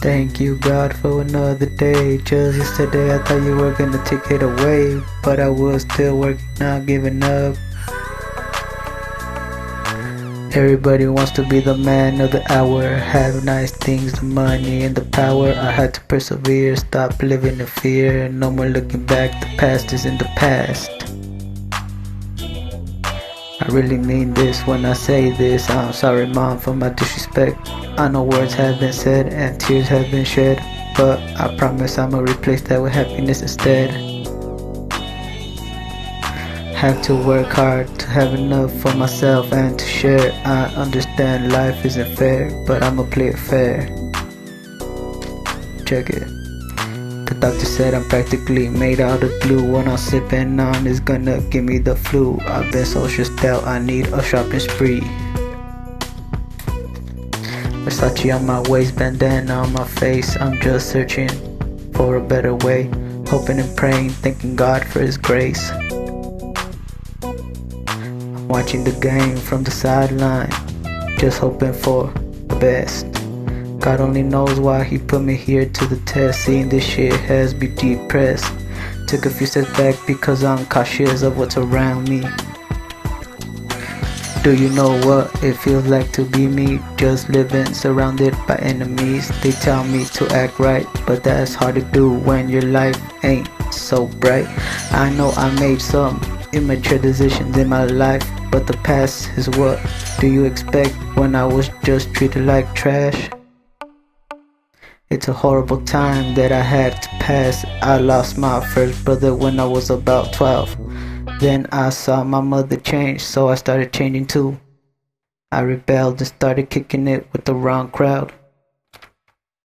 Thank you, God, for another day. Just yesterday, I thought you were gonna take it away, but I was still working, not giving up. Everybody wants to be the man of the hour, have nice things, the money and the power. I had to persevere, stop living in fear, no more looking back. The past is in the past. I really mean this when I say this. I'm sorry, mom, for my disrespect. I know words have been said and tears have been shed, but I promise I'ma replace that with happiness instead. Have to work hard to have enough for myself and to share. I understand life isn't fair, but I'ma play it fair. Check it. The doctor said I'm practically made out of glue. What I'm sipping on is gonna give me the flu. I've been so stressed out, I need a shopping spree. Versace on my waist, bandana on my face. I'm just searching for a better way. Hoping and praying, thanking God for His grace. Watching the game from the sideline, just hoping for the best. God only knows why He put me here to the test. Seeing this shit has me depressed. Took a few steps back because I'm cautious of what's around me. Do you know what it feels like to be me? Just living surrounded by enemies. They tell me to act right, but that's hard to do when your life ain't so bright. I know I made some immature decisions in my life, but the past is what do you expect when I was just treated like trash? It's a horrible time that I had to pass. I lost my first brother when I was about 12. Then I saw my mother change, so I started changing too. I rebelled and started kicking it with the wrong crowd.